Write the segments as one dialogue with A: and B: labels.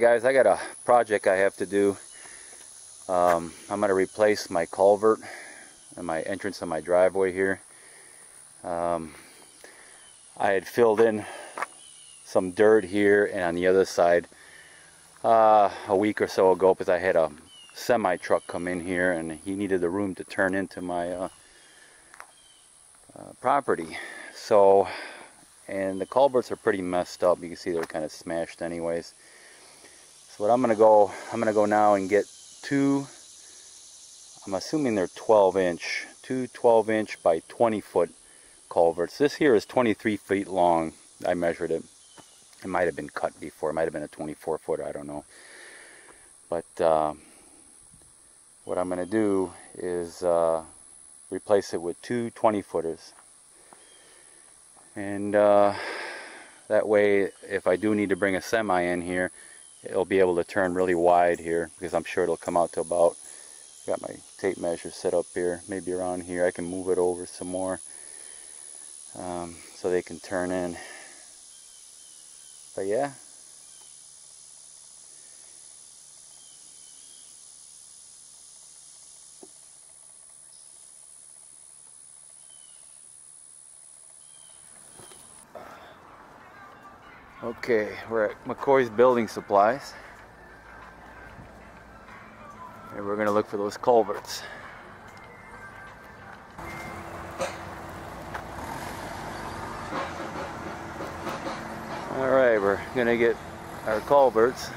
A: Guys, I got a project I have to do. Um, I'm going to replace my culvert and my entrance of my driveway here. Um, I had filled in some dirt here and on the other side uh, a week or so ago because I had a semi truck come in here and he needed the room to turn into my uh, uh, property. So, and the culverts are pretty messed up. You can see they're kind of smashed anyways. So what I'm gonna go, I'm gonna go now and get two, I'm assuming they're 12 inch, two 12 inch by 20 foot culverts. This here is 23 feet long. I measured it. It might have been cut before. It might have been a 24 foot. I don't know. But uh, what I'm going to do is uh, replace it with two 20 footers. And uh, that way, if I do need to bring a semi in here, it'll be able to turn really wide here because I'm sure it'll come out to about got my tape measure set up here maybe around here. I can move it over some more um, so they can turn in. But yeah Okay, we're at McCoy's Building Supplies. And we're to look for those culverts. Alright, we're going to get our culverts.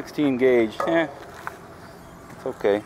A: 16 gauge, eh, it's okay.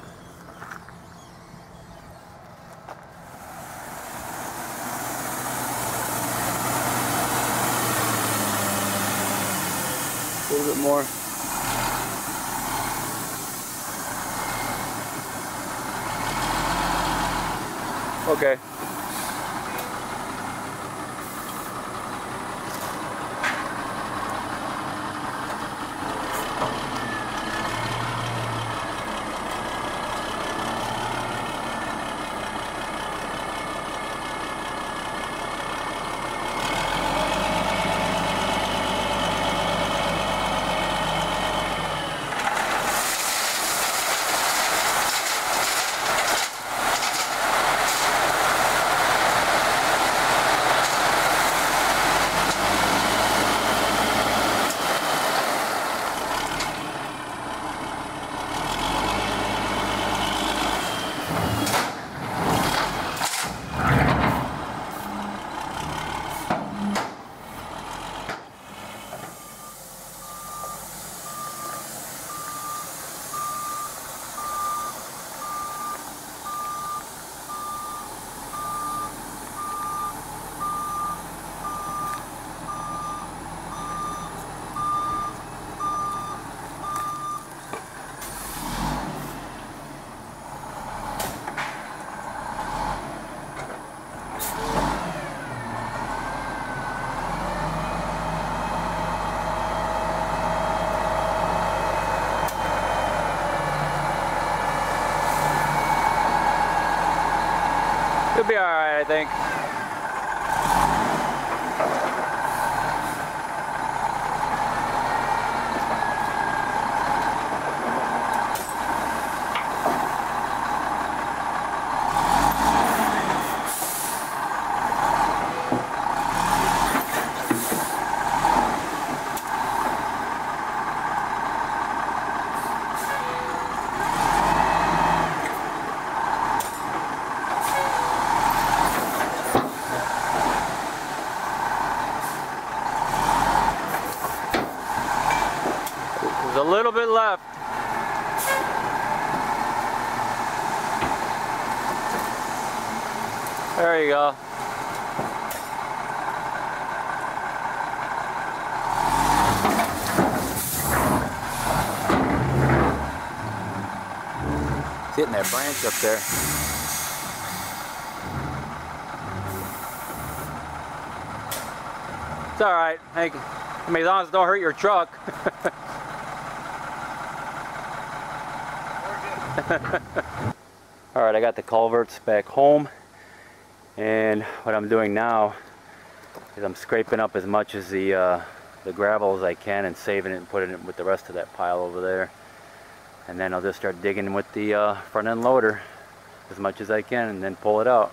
A: I think. There's a little bit left. There you go. It's hitting that branch up there. It's alright. I mean, as long as it don't hurt your truck. Alright, I got the culverts back home and what I'm doing now is I'm scraping up as much as the uh, the gravel as I can and saving it and putting it with the rest of that pile over there and then I'll just start digging with the uh, front end loader as much as I can and then pull it out.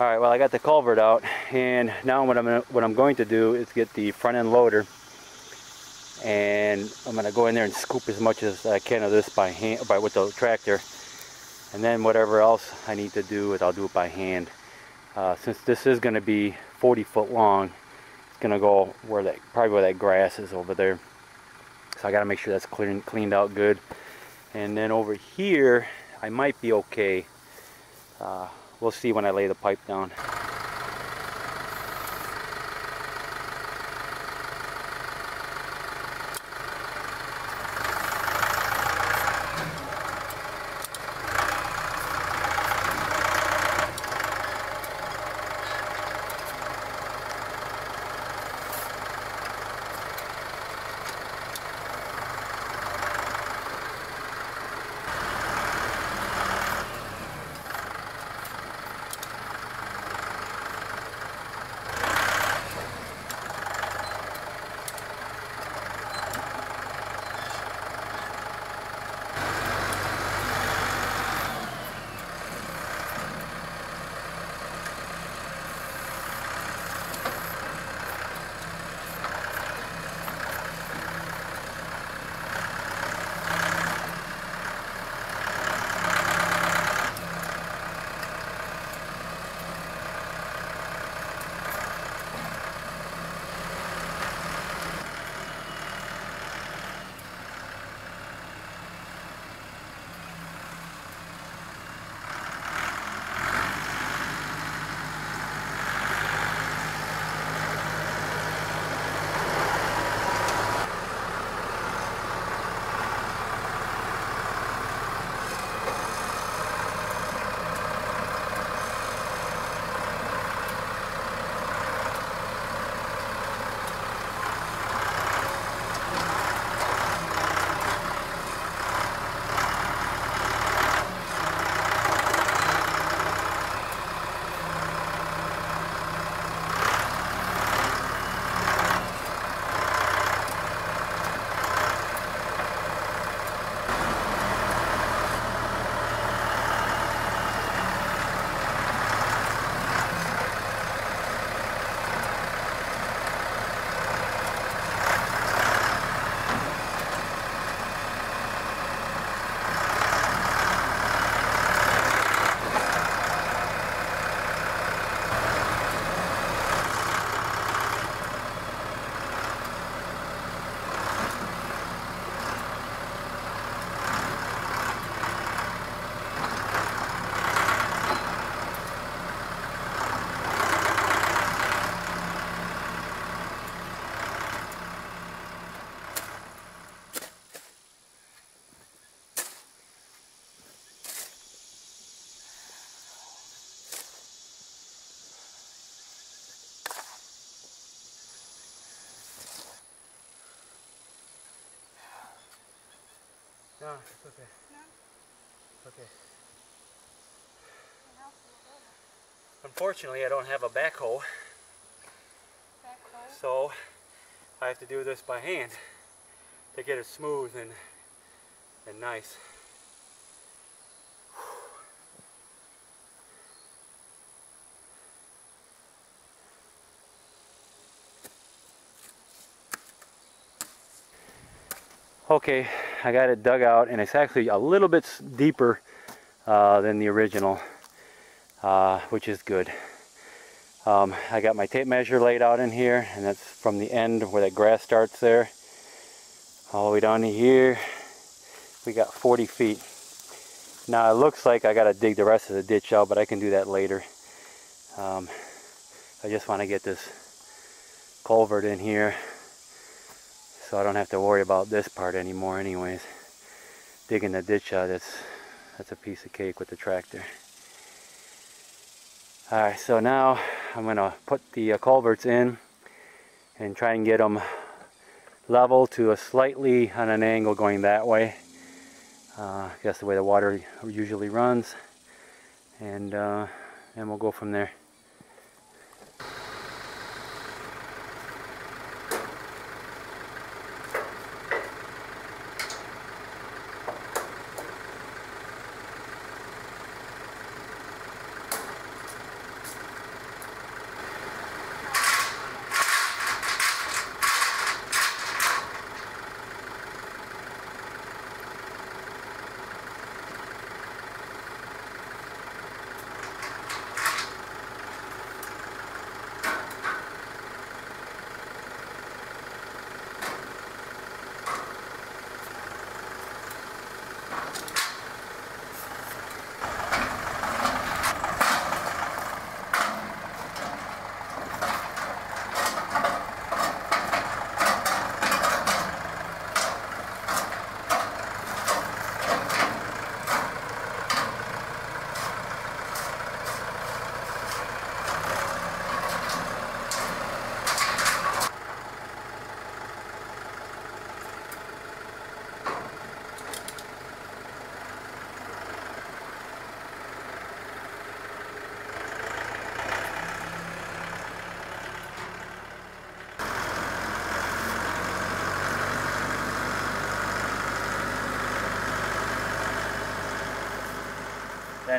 A: I got the culvert out and now what I'm gonna, what I'm going to do is get the front end loader and I'm gonna go in there and scoop as much as I can of this by hand by with the tractor and then whatever else I need to do it I'll do it by hand. Uh, since this is gonna be 40 foot long it's gonna go where that probably where that grass is over there. So I got to make sure that's clean, cleaned out good. And then over here I might be okay. Uh, we'll see when I lay the pipe down No, it's okay.
B: No?
A: It's okay. Unfortunately, I don't have a backhoe,
B: Back hole.
A: so I have to do this by hand to get it smooth and and nice. Okay, I got it dug out and it's actually a little bit deeper uh, than the original, uh, which is good. Um, I got my tape measure laid out in here and that's from the end where that grass starts there all the way down to here. We got 40 feet. Now it looks like I got to dig the rest of the ditch out, but I can do that later. Um, I just want to get this culvert in here so I don't have to worry about this part anymore anyways. Digging the ditch out, that's, that's a piece of cake with the tractor. Alright, so now I'm going to put the uh, culverts in and try and get them level to a slightly on an angle going that way. Uh, that's the way the water usually runs. And, uh, and we'll go from there.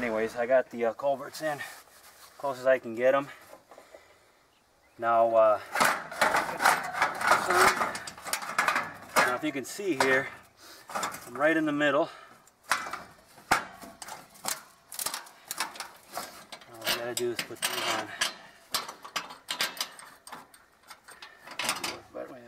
C: Anyways, I got the uh, culverts in, close as I can get them. Now, uh, now if you can see here, I'm right in the middle. All I gotta do is put these on. But, well,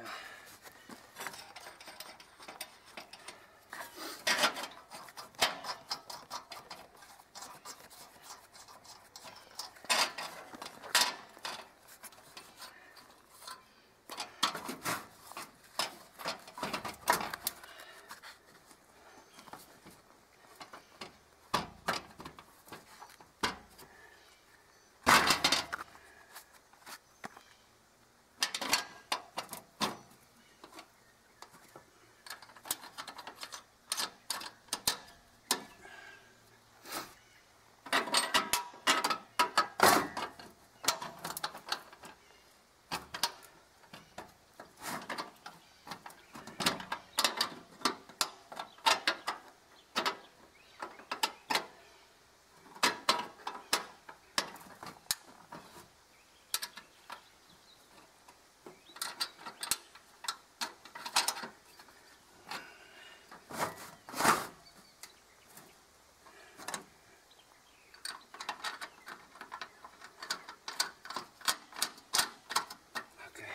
C: Okay.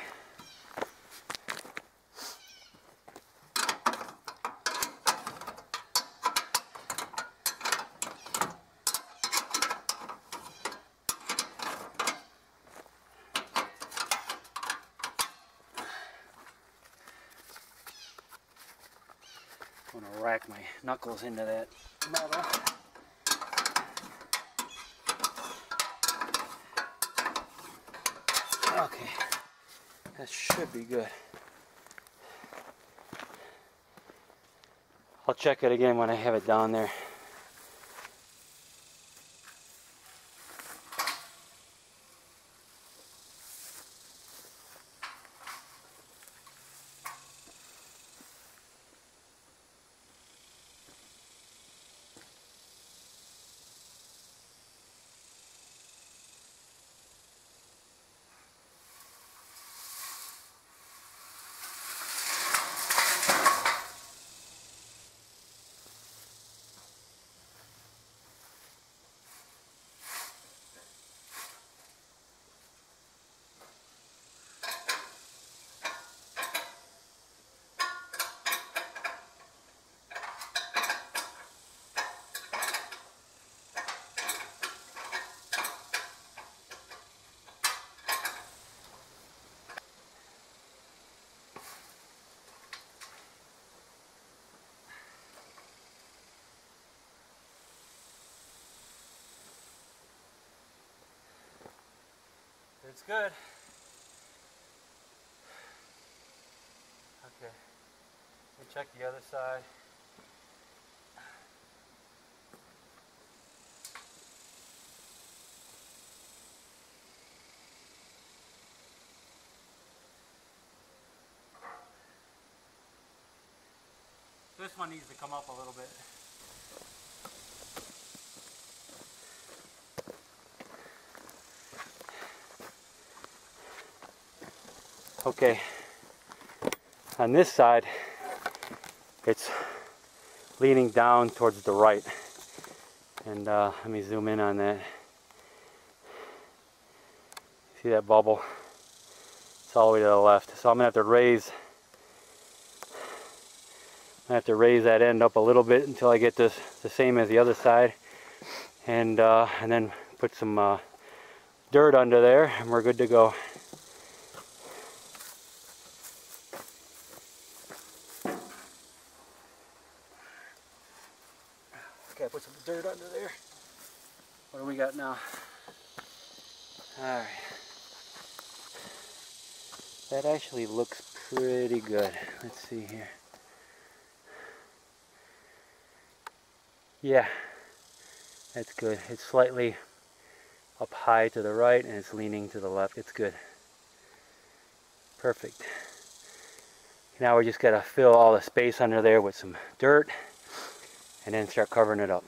C: I'm gonna rack my knuckles into that metal. Okay, that should be good. I'll check it again when I have it down there. It's good. Okay. Let me check the other side. This one needs to come up a little bit. Okay, on this side, it's leaning down towards the right. And uh, let me zoom in on that. See that bubble? It's all the way to the left. So I'm gonna have to raise, I have to raise that end up a little bit until I get this the same as the other side. And, uh, and then put some uh, dirt under there and we're good to go. Okay, put some dirt under there. What do we got now? Alright. That actually looks pretty good. Let's see here. Yeah, that's good. It's slightly up high to the right and it's leaning to the left. It's good. Perfect. Now we just got to fill all the space under there with some dirt and then start covering it up.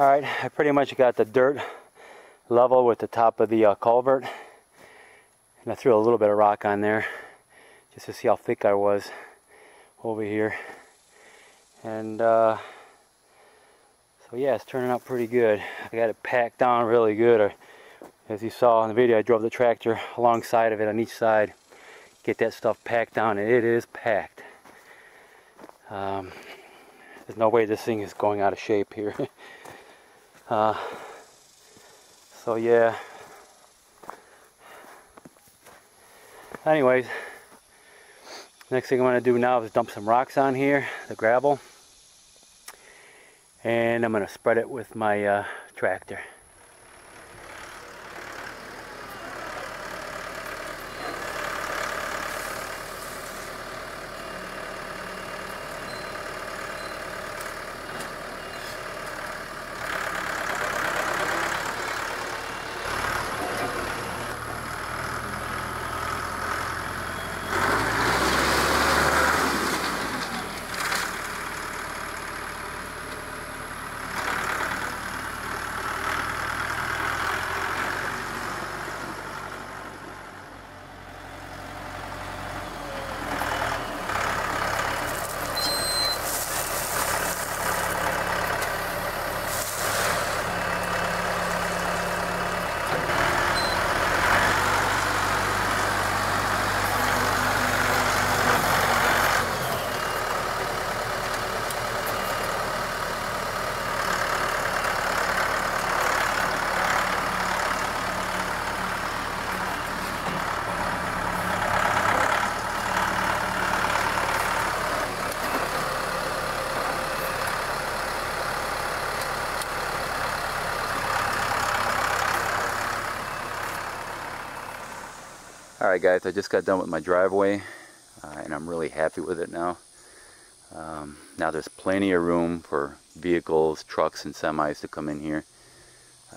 C: Alright, I pretty much got the dirt level with the top of the uh, culvert. And I threw a little bit of rock on there just to see how thick I was over here. And uh, so yeah, it's turning out pretty good. I got it packed down really good. As you saw in the video, I drove the tractor alongside of it on each side. Get that stuff packed down and it is packed. Um, there's no way this thing is going out of shape here. uh, so yeah. Anyways, next thing I'm going to do now is dump some rocks on here, the gravel. And I'm going to spread it with my uh, tractor.
A: Alright guys, I just got done with my driveway uh, and I'm really happy with it now. Um, now there's plenty of room for vehicles, trucks, and semis to come in here.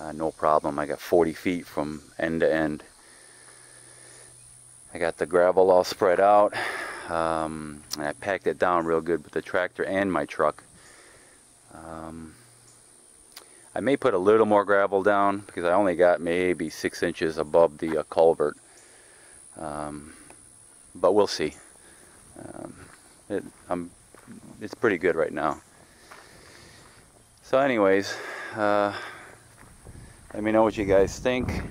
A: Uh, no problem. I got 40 feet from end to end. I got the gravel all spread out. Um, and I packed it down real good with the tractor and my truck. Um, I may put a little more gravel down because I only got maybe six inches above the uh, culvert. Um, but we'll see. Um, it, it's pretty good right now. So anyways, uh, let me know what you guys think.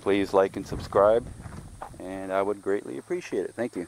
A: Please like and subscribe, and I would greatly appreciate it. Thank you.